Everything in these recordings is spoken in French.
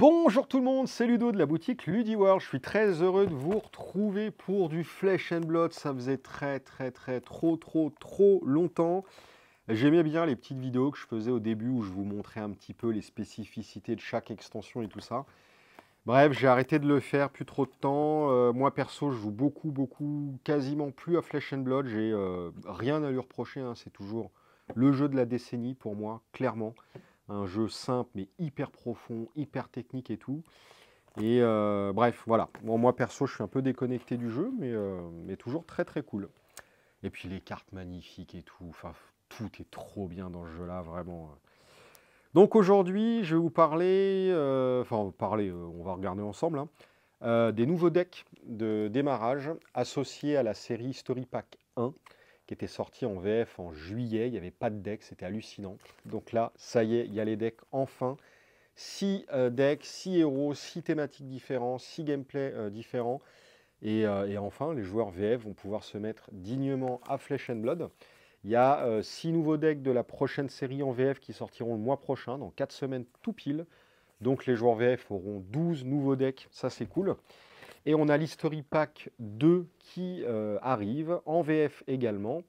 Bonjour tout le monde, c'est Ludo de la boutique LudiWorld. Je suis très heureux de vous retrouver pour du Flesh and Blood. Ça faisait très très très trop trop trop longtemps. J'aimais bien les petites vidéos que je faisais au début où je vous montrais un petit peu les spécificités de chaque extension et tout ça. Bref, j'ai arrêté de le faire, plus trop de temps. Euh, moi perso, je joue beaucoup beaucoup, quasiment plus à Flesh and Blood. J'ai euh, rien à lui reprocher, hein. c'est toujours le jeu de la décennie pour moi, clairement un jeu simple mais hyper profond, hyper technique et tout. Et euh, bref, voilà. moi perso, je suis un peu déconnecté du jeu, mais, euh, mais toujours très très cool. Et puis les cartes magnifiques et tout. Enfin, tout est trop bien dans ce jeu-là, vraiment. Donc aujourd'hui, je vais vous parler, euh, enfin parler, on va regarder ensemble, hein, des nouveaux decks de démarrage associés à la série Story Pack 1 était sorti en VF en juillet. Il n'y avait pas de deck, c'était hallucinant. Donc là, ça y est, il y a les decks enfin. 6 euh, decks, 6 héros, 6 thématiques différents, 6 gameplays euh, différents. Euh, et, enfin, les joueurs VF vont pouvoir se mettre dignement à Flesh and Blood. Il y a 6 nouveaux decks de la prochaine série en VF qui sortiront le mois prochain, dans 4 semaines tout pile. Donc les joueurs VF auront 12 nouveaux decks, ça c'est cool. Et on a l'History Pack 2 qui euh, arrive, en VF également.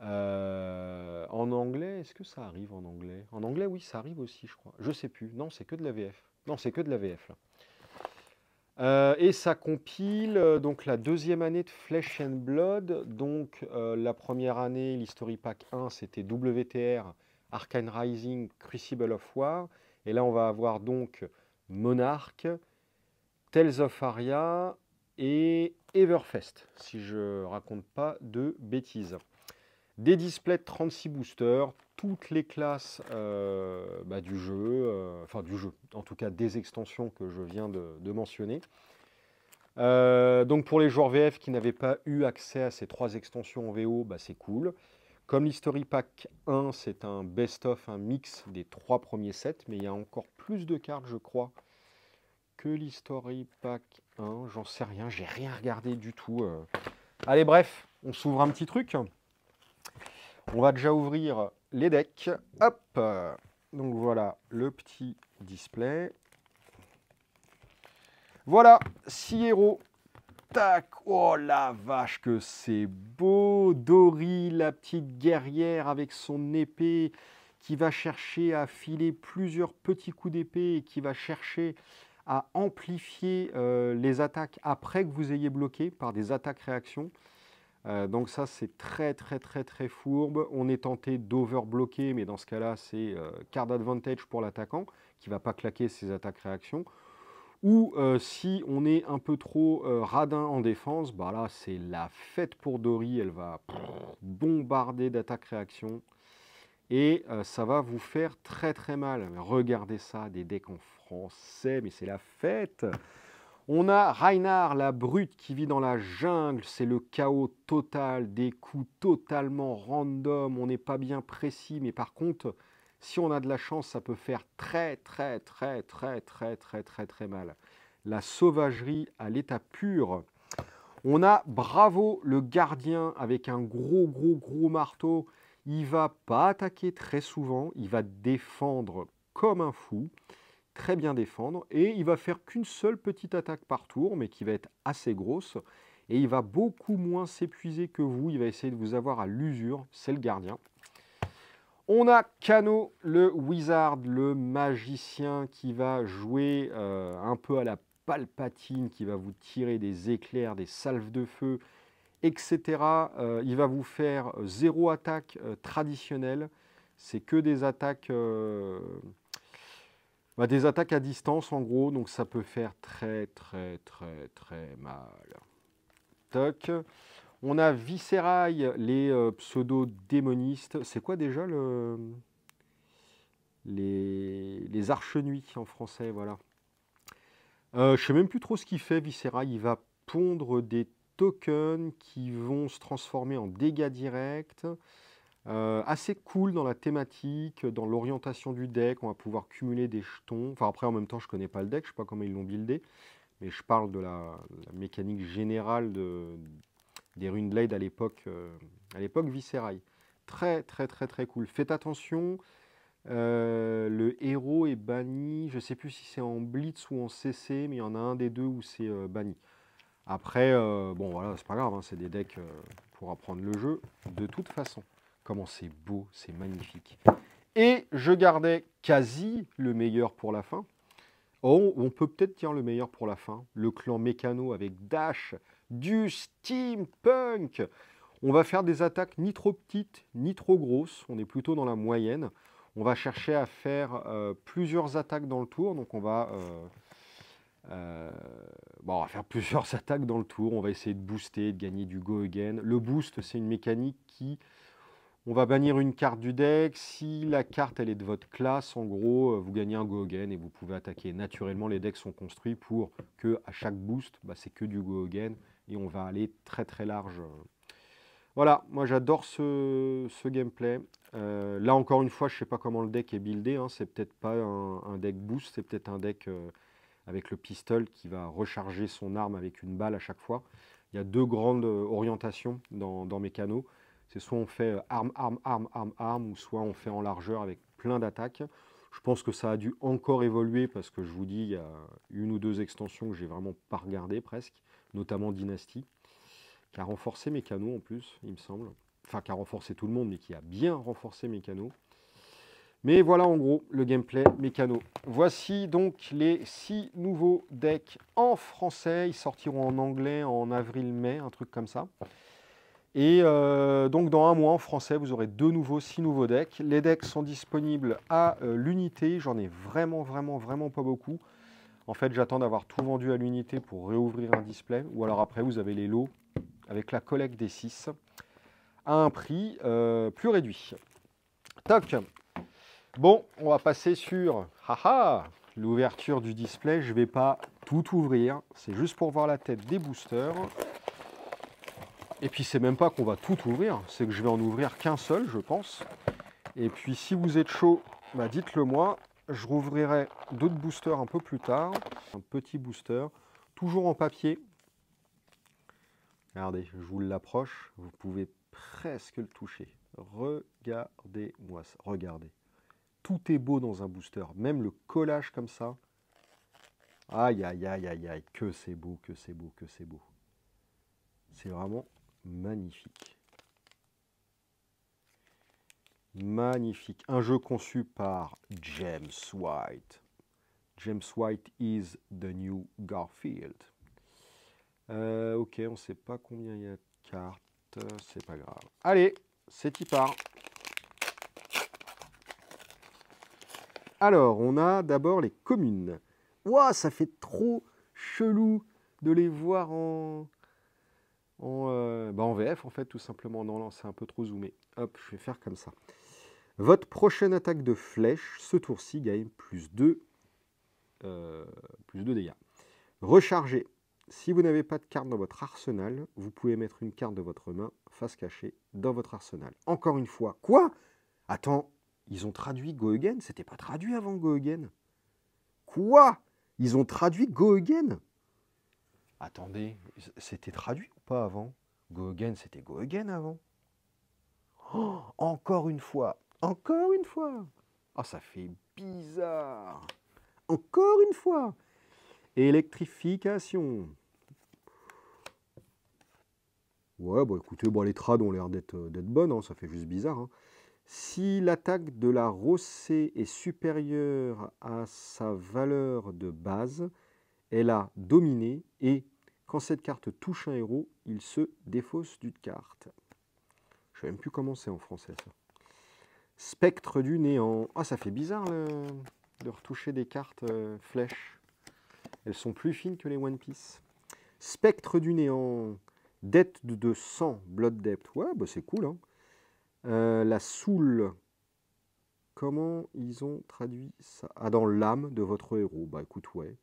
Euh, en anglais, est-ce que ça arrive en anglais? En anglais, oui, ça arrive aussi, je crois. Je sais plus. Non, c'est que de la VF. Non, c'est que de la VF. Euh, et ça compile donc la deuxième année de Flesh and Blood. Donc la première année, l'History Pack 1, c'était WTR, Arcane Rising, Crucible of War. Et là, on va avoir donc Monarch, Tales of Aria et Everfest, si je raconte pas de bêtises. Des displays de 36 boosters, toutes les classes euh, bah, du jeu, euh, enfin du jeu, en tout cas des extensions que je viens de, mentionner. Euh, donc pour les joueurs VF qui n'avaient pas eu accès à ces trois extensions en VO, bah, c'est cool. Comme l'History Pack 1, c'est un best-of, un mix des trois premiers sets, mais il y a encore plus de cartes, je crois, que l'History Pack 1, j'en sais rien, j'ai rien regardé du tout. Euh. Allez, bref, on s'ouvre un petit truc. On va déjà ouvrir les decks. Hop Donc voilà le petit display. Voilà, 6 héros. Tac Oh la vache que c'est beau Dory, la petite guerrière avec son épée qui va chercher à filer plusieurs petits coups d'épée et qui va chercher à amplifier euh, les attaques après que vous ayez bloqué par des attaques-réactions. Euh, donc ça, c'est très très très très fourbe. On est tenté d'overbloquer, mais dans ce cas-là, c'est euh, card advantage pour l'attaquant qui va pas claquer ses attaques-réactions. Ou si on est un peu trop radin en défense, bah là, c'est la fête pour Dory. Elle va bombarder d'attaques-réactions. Et ça va vous faire très très mal. Regardez ça, des decks en mais c'est la fête. On a Reinhard, la brute qui vit dans la jungle. C'est le chaos total, des coups totalement random. On n'est pas bien précis, mais par contre, si on a de la chance, ça peut faire très, très, très, très, très, très, très, très mal. La sauvagerie à l'état pur. On a Bravo, le gardien, avec un gros, gros, gros marteau. Il va pas attaquer très souvent, il va défendre comme un fou très bien défendre et il va faire qu'une seule petite attaque par tour mais qui va être assez grosse et il va beaucoup moins s'épuiser que vous, il va essayer de vous avoir à l'usure, c'est le gardien. On a Kano, le wizard, le magicien qui va jouer euh, un peu à la palpatine, qui va vous tirer des éclairs, des salves de feu, etc. Euh, il va vous faire zéro attaque euh, traditionnelle, c'est que des attaques bah, des attaques à distance en gros, donc ça peut faire très très très très mal. Toc. On a Viscerail, les euh, pseudo-démonistes. C'est quoi déjà le... les, les arches-nuits en français voilà. Euh, je sais même plus trop ce qu'il fait, Viscerail. Il va pondre des tokens qui vont se transformer en dégâts directs. Euh, assez cool dans la thématique, dans l'orientation du deck, on va pouvoir cumuler des jetons. Enfin après en même temps je connais pas le deck, je sais pas comment ils l'ont buildé, mais je parle de la, mécanique générale de, des Runeblade à l'époque euh, à l'époque Viscerail. Très très très très cool. Faites attention, Euh, le héros est banni. Je sais plus si c'est en blitz ou en CC, mais il y en a un des deux où c'est euh, banni. Après, bon voilà, c'est pas grave, hein, c'est des decks pour apprendre le jeu. De toute façon, comment c'est beau, c'est magnifique. Et je gardais quasi le meilleur pour la fin. Oh, on peut peut-être dire le meilleur pour la fin. Le clan Mécano avec Dash, du steampunk. On va faire des attaques ni trop petites, ni trop grosses. On est plutôt dans la moyenne. On va chercher à faire euh, plusieurs attaques dans le tour. Donc on va, euh, euh, bon, on va faire plusieurs attaques dans le tour. On va essayer de booster, de gagner du go again. Le boost, c'est une mécanique qui... On va bannir une carte du deck. Si la carte elle est de votre classe, en gros, vous gagnez un go et vous pouvez attaquer. Naturellement, les decks sont construits pour que à chaque boost, bah, c'est que du go et on va aller très très large. Voilà, moi j'adore ce, gameplay. Euh, là encore une fois, je ne sais pas comment le deck est buildé. Hein. C'est peut-être pas un, deck boost, c'est peut-être un deck euh, avec le pistol qui va recharger son arme avec une balle à chaque fois. Il y a deux grandes euh, orientations dans, mes canaux. C'est soit on fait arme, arme, arme, arme, arme, ou soit on fait en largeur avec plein d'attaques. Je pense que ça a dû encore évoluer parce que je vous dis, il y a une ou deux extensions que j'ai vraiment pas regardées presque, notamment Dynasty qui a renforcé mes canaux en plus, il me semble. Enfin, qui a renforcé tout le monde, mais qui a bien renforcé mes canaux. Mais voilà en gros le gameplay mécano. Voici donc les six nouveaux decks en français. Ils sortiront en anglais en avril-mai, un truc comme ça. Et euh, donc dans un mois en français, vous aurez deux nouveaux, six nouveaux decks. Les decks sont disponibles à euh, l'unité. J'en ai vraiment, vraiment, vraiment pas beaucoup. En fait, j'attends d'avoir tout vendu à l'unité pour réouvrir un display. Ou alors après, vous avez les lots avec la collecte des 6 à un prix euh, plus réduit. Toc Bon, on va passer sur l'ouverture du display. Je ne vais pas tout ouvrir, c'est juste pour voir la tête des boosters. Et puis c'est même pas qu'on va tout ouvrir, c'est que je vais en ouvrir qu'un seul, je pense. Et puis si vous êtes chaud, bah dites-le moi. Je rouvrirai d'autres boosters un peu plus tard. Un petit booster, toujours en papier, Regardez, je vous l'approche, vous pouvez presque le toucher. Regardez-moi ça, regardez. Tout est beau dans un booster, même le collage comme ça. Aïe, aïe, aïe, aïe, aïe, que c'est beau, que c'est beau, que c'est beau. C'est vraiment magnifique. Magnifique. Un jeu conçu par James White. James White is the new Garfield. Euh, ok, on ne sait pas combien il y a de cartes, c'est pas grave. Allez, c'est y part? Alors, on a d'abord les communes. Ouah, ça fait trop chelou de les voir en, en, euh, bah, VF, en fait, tout simplement. Non, non, c'est un peu trop zoomé. Hop, je vais faire comme ça. Votre prochaine attaque de flèche, ce tour-ci, gagne plus 2, euh, plus 2 dégâts. Rechargez si vous n'avez pas de carte dans votre arsenal, vous pouvez mettre une carte de votre main, face cachée, dans votre arsenal. Encore une fois, quoi? Attends, ils ont traduit Go Again? C'était pas traduit avant Go Again? Quoi? Ils ont traduit Go Attendez, c'était traduit? Avant Go Again, c'était Go Again avant. Oh, encore une fois, encore une fois. Oh, ça fait bizarre. Encore une fois. Électrification. Ouais, bah écoutez, bon, les trades ont l'air d'être euh, bonnes, hein, ça fait juste bizarre. Hein. Si l'attaque de la rossée est supérieure à sa valeur de base, elle a dominé et quand cette carte touche un héros, il se défausse d'une carte. Je ne sais même plus comment c'est en français ça. Spectre du néant. Ah, ça fait bizarre de retoucher des cartes euh, flèches. Elles sont plus fines que les One Piece. Spectre du néant. Dette de 100, Blood Debt. Ouais, bah c'est cool. Hein. Euh, la soule. Comment ils ont traduit ça? Ah, dans l'âme de votre héros. Bah écoute, ouais.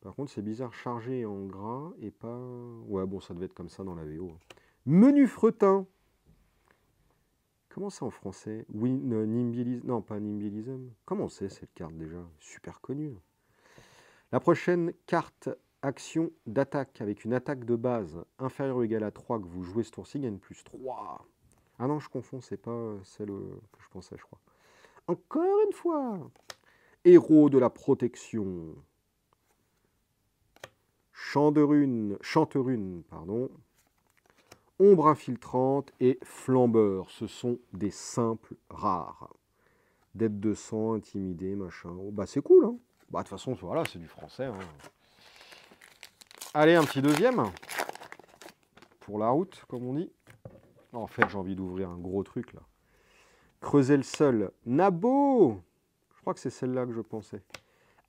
Par contre, c'est bizarre, chargé en gras et pas... Ouais, bon, ça devait être comme ça dans la VO. Hein. Menu fretin. Comment c'est en français? Oui, Nimbilism. Non, pas Nimbilism. Comment c'est cette carte déjà? Super connue. La prochaine carte action d'attaque avec une attaque de base inférieure ou égale à 3 que vous jouez ce tour-ci gagne plus 3. Ah non, je confonds, c'est pas celle que je pensais, je crois. Encore une fois. Héros de la protection. Chanterune, chanterune, pardon. Ombre infiltrante et flambeur. Ce sont des simples rares. D'être de sang, intimidé, machin. Oh, bah c'est cool, hein. Bah de toute façon, voilà, c'est du français. Hein. Allez, un petit deuxième. Pour la route, comme on dit. En fait, j'ai envie d'ouvrir un gros truc, là. Creuser le sol. Nabo Je crois que c'est celle-là que je pensais.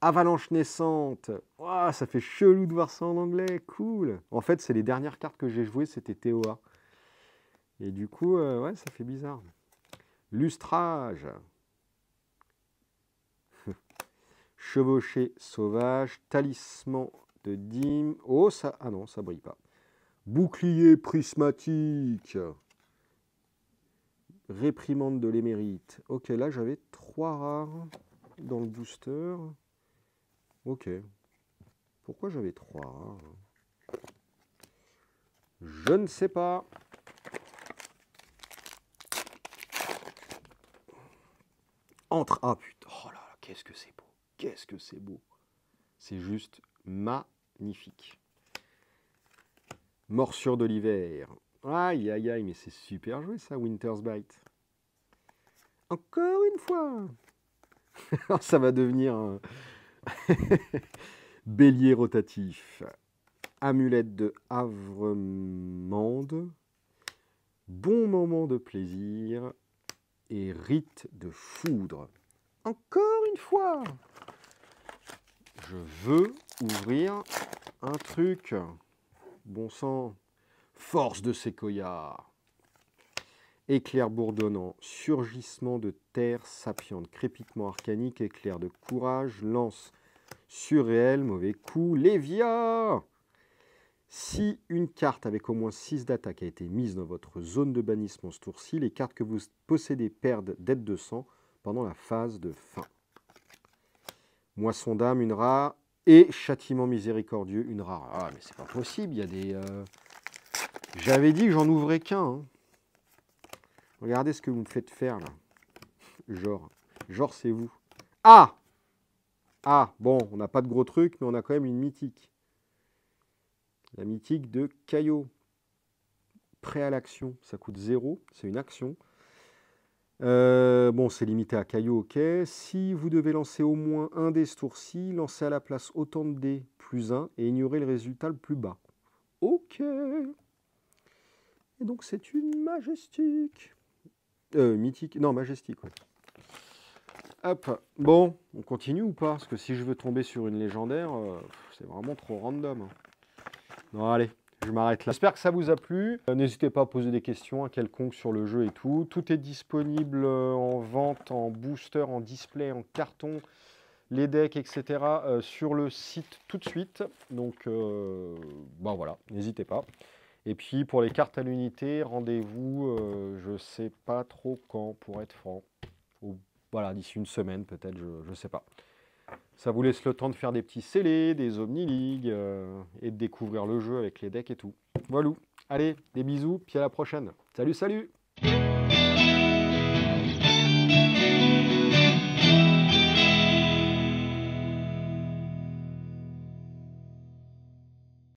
Avalanche naissante. ça fait chelou de voir ça en anglais. Cool. En fait, c'est les dernières cartes que j'ai jouées, c'était TOA. Et du coup, euh, ouais, ça fait bizarre. Lustrage. Chevauché sauvage. Talisman de dîme. Oh, ça. Ah non, ça brille pas. Bouclier prismatique. Réprimande de l'émérite. Ok, là j'avais trois rares dans le booster. Ok. Pourquoi j'avais trois rares Je ne sais pas. Entre. Ah putain. Oh là là, qu'est-ce que c'est beau. Qu'est-ce que c'est beau. C'est juste magnifique. Morsure de l'hiver. Aïe, aïe, aïe, mais c'est super joué ça, Winter's Bite. Encore une fois. ça va devenir bélier rotatif. Amulette de Havremande. Bon moment de plaisir. Et rite de foudre. Encore une fois. Je veux ouvrir un truc. Bon sang. Force de séquoia. Éclair bourdonnant, surgissement de terre sapiente, crépitement arcanique, éclair de courage, lance surréel, mauvais coup, Lévia Si une carte avec au moins 6 d'attaque a été mise dans votre zone de bannissement ce tour-ci, les cartes que vous possédez perdent d'aide de sang pendant la phase de fin. Moisson d'âme, une rare, et châtiment miséricordieux, une rare. Ah mais c'est pas possible, il y a des... Euh, j'avais dit que j'en ouvrais qu'un. Hein. Regardez ce que vous me faites faire là. Genre, genre c'est vous. Ah Ah, bon, on n'a pas de gros trucs, mais on a quand même une mythique. La mythique de Caillot. Prêt à l'action, ça coûte zéro, c'est une action. Euh, bon, c'est limité à Caillot, ok. Si vous devez lancer au moins un dé ce tour-ci, lancez à la place autant de dés plus 1 et ignorez le résultat le plus bas. Ok. Et donc c'est une majestique. Euh, mythique. Non, majestique, Hop. Bon, on continue ou pas? Parce que si je veux tomber sur une légendaire, euh, c'est vraiment trop random. Non, allez, je m'arrête là. J'espère que ça vous a plu. Euh, n'hésitez pas à poser des questions à quelconque sur le jeu et tout. Tout est disponible en vente, en booster, en display, en carton, les decks, etc. sur le site tout de suite. Donc, bon voilà, n'hésitez pas. Et puis pour les cartes à l'unité, rendez-vous, euh, je ne sais pas trop quand, pour être franc. voilà, d'ici une semaine peut-être, je ne sais pas. Ça vous laisse le temps de faire des petits scellés, des Omni-League, euh, et de découvrir le jeu avec les decks et tout. Voilà. Allez, des bisous, puis à la prochaine. Salut, salut